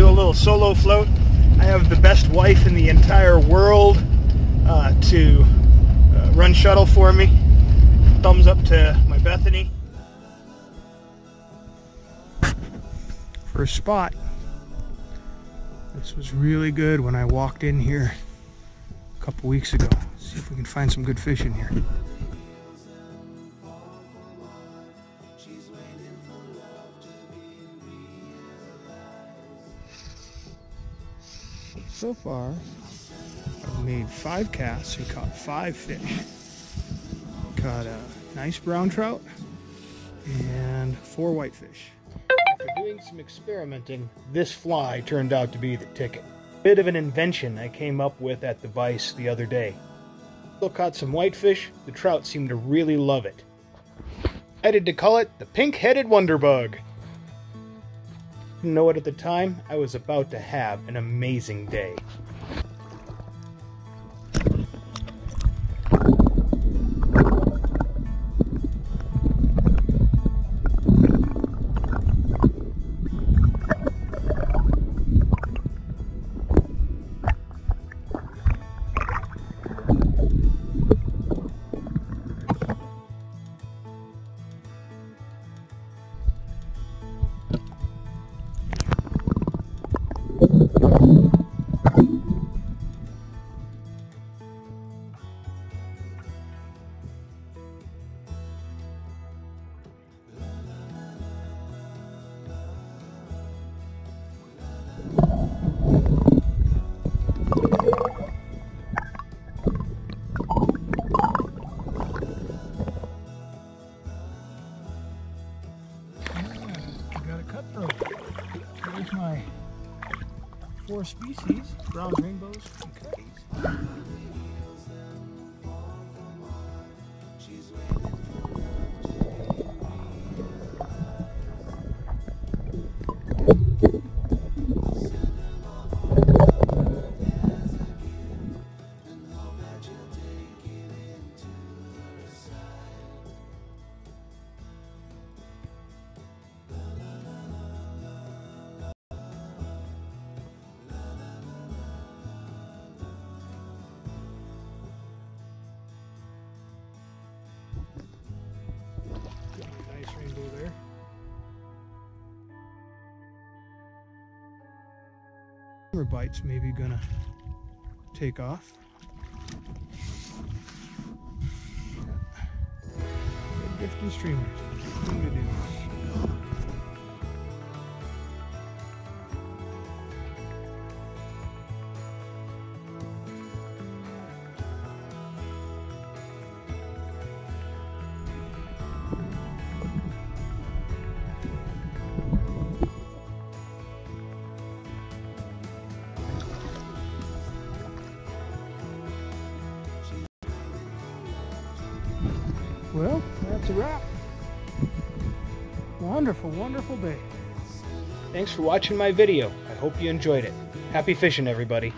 do a little solo float. I have the best wife in the entire world uh, to uh, run shuttle for me. Thumbs up to my Bethany. First spot. This was really good when I walked in here a couple weeks ago. See if we can find some good fish in here. So far, I've made five casts and caught five fish. Caught a nice brown trout and four whitefish. After doing some experimenting, this fly turned out to be the ticket. Bit of an invention I came up with at the Vice the other day. Still caught some whitefish, the trout seemed to really love it. I had to call it the pink-headed wonder bug. Didn't know it at the time, I was about to have an amazing day. Oh, there's my four species, brown rainbows and cutties. Bites maybe gonna take off. Red drifting streamers. Well, that's a wrap. Wonderful, wonderful day. Thanks for watching my video. I hope you enjoyed it. Happy fishing, everybody.